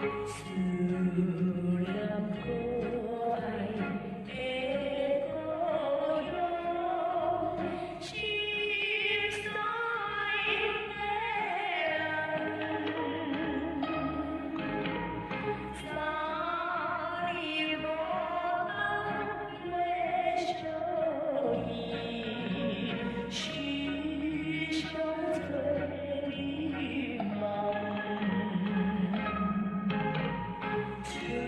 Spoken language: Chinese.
是。to